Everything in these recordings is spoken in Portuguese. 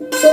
So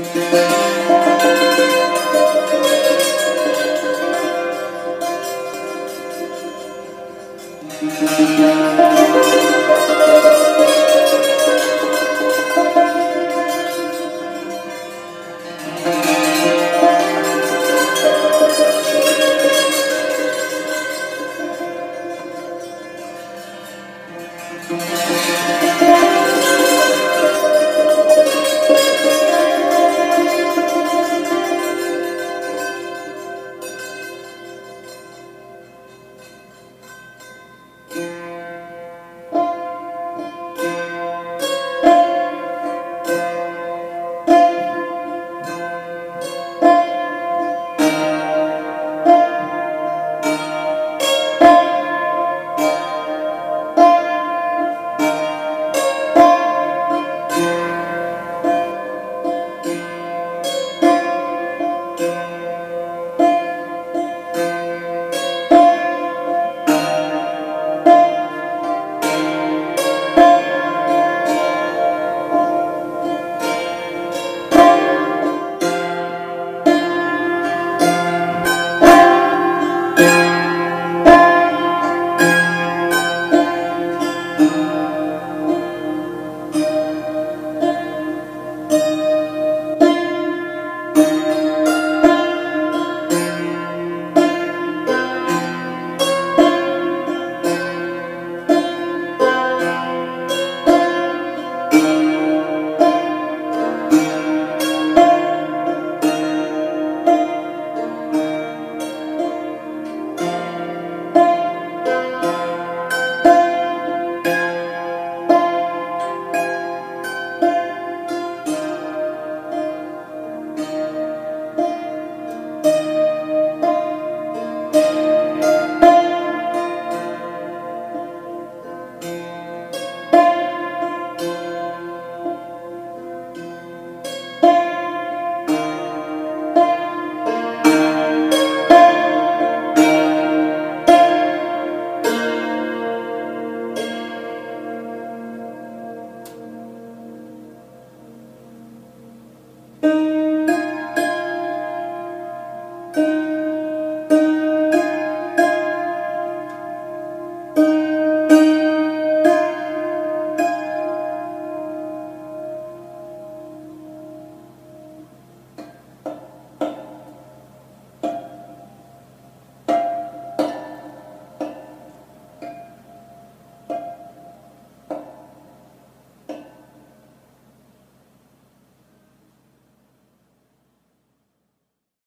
Música